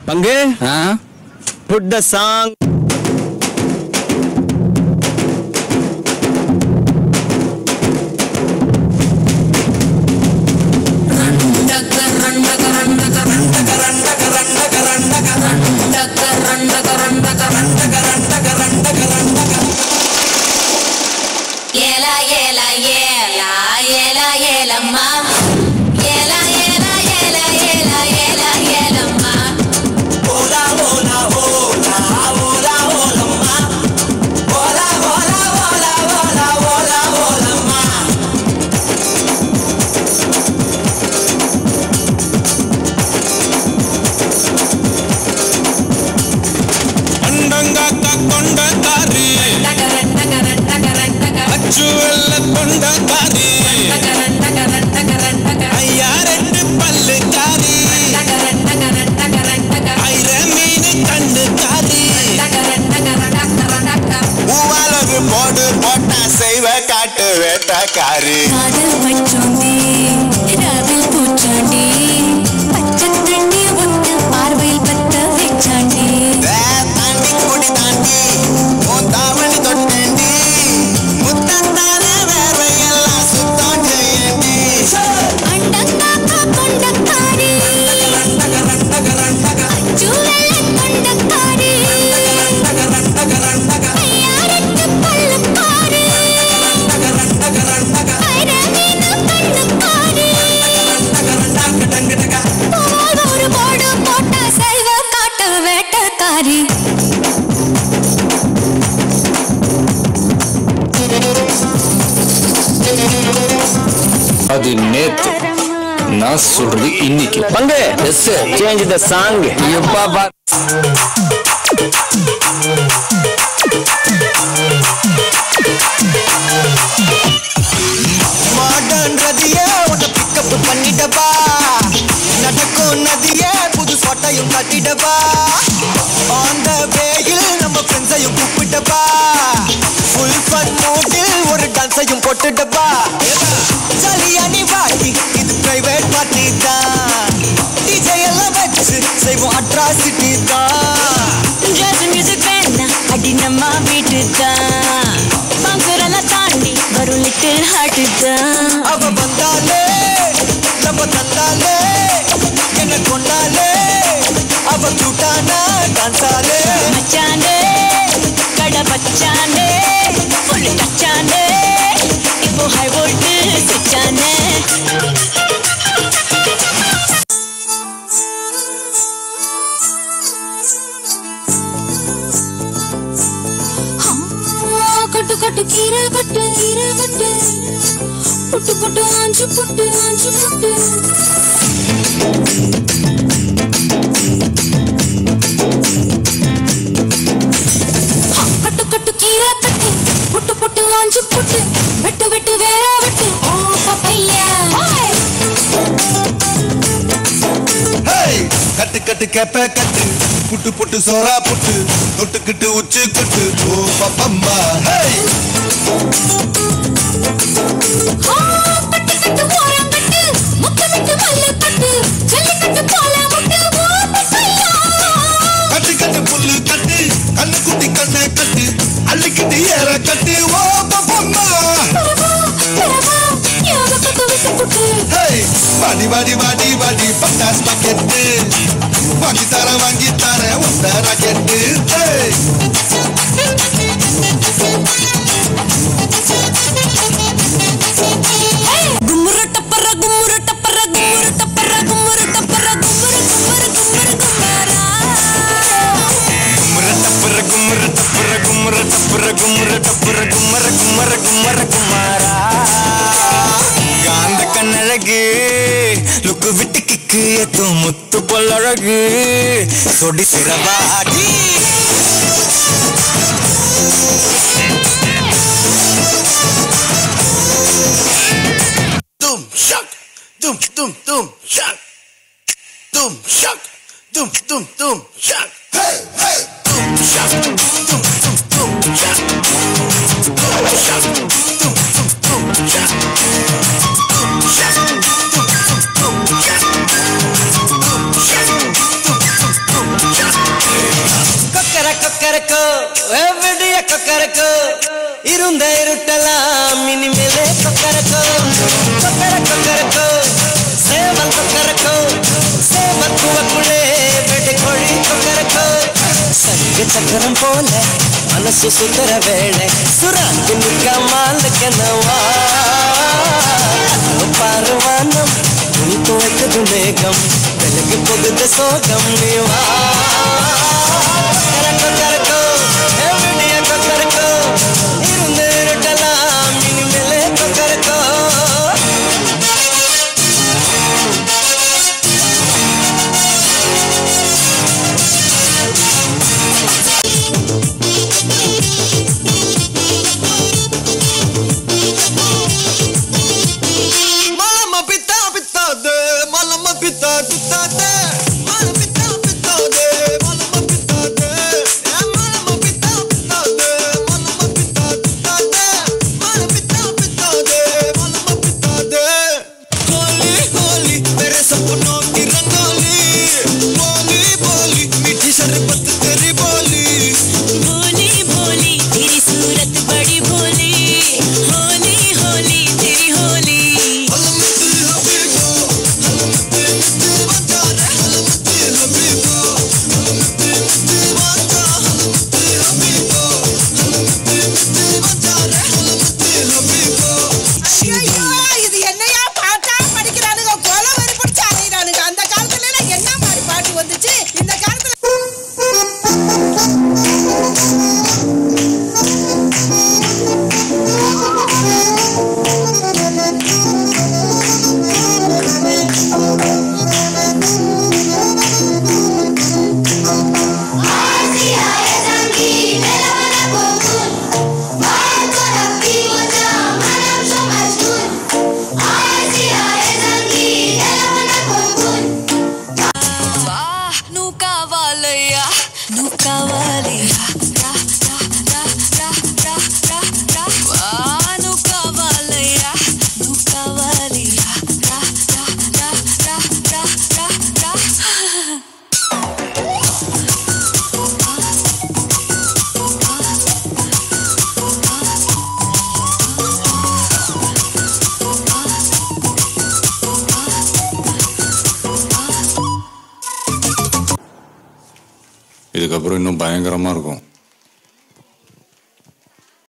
பங்கு ஆ put the song போடு போட்டா செய்வ காட்டு வேட்டக்காரி. காதல் பச்சோந்தி அது நேத்து நான் சொல்றது இன்னைக்கு. பங்கு. எஸ் சேஞ்ச் த சாங் எப்பா பா மாடர்ன் ரதியே உன்னை பிக்கப் பண்ணிடவா? நடக்கும் நதியே புது சொட்டையும் கட்டிடவா? ஆன் த வேயில் நம்ம ஃப்ரெண்ட்ஸையும் கூப்பிட்டவா ஃபுல் ஃபன் மூடில் ஒரு டான்ஸையும் போட்டுடவா? அட்ராசிட்டி தான் கட்டு கட்டு கீரை கட்டு கீரை கட்டு. புட்டு புட்டு ஆஞ்சு புட்டு ஆஞ்சு புட்டு. கட்டு கட்டு கீரை கட்டு. புட்டு புட்டு ஆஞ்சு புட்டு. வெட்டு வெட்டு வேற வெட்டு. ஓ பப்பையா. கட்டு கட்டு கேப்ப கட்டு. புட்டு புட்டு. புட்டு தொட்டுக்கிட்டு உச்சு குட்டு. ஓ பப்பம்மா. அள்ளிக்கிட்டு ஏற கட்டு ஓ வாடி வாடி வாடி வாடி பட்டாஸ் பாக்கெட்டு வாங்கி தர வாங்கி தர உந்த ராக்கெட்டு கப்புற டப்பர கும்மர கும்மர கும்மர குமாரா காந்த கண்ணழகு லுக்கு விட்டு கிக்கு எத்தும் முத்து பொல்லழகு சொடி சிறவாடி தும் ஷக். தும் தும் தும் ஷக். தும் ஷக். தும் தும் தும் ஷக். இருந்த இருட்டலாம் இனிமேலே கொக்கரக்கோ கொக்கர கொக்கரக்கோ சேவல் கொக்கரக்கோ சேவல் குவக்குள்ளே வெட்டி கொழி கொக்கரக்கோ சங்கு சக்கரம் போல மனசு சுந்தர வேளை. சுராக்கு நிற்காமலுக்கெனவா பாருவானம் துணி துவைத்தது மேகம். விலகு பொகுது சோகம் நீவா? கொக்கரக்கோ அதுக்கப்புறம் இன்னும் பயங்கரமாக இருக்கும்.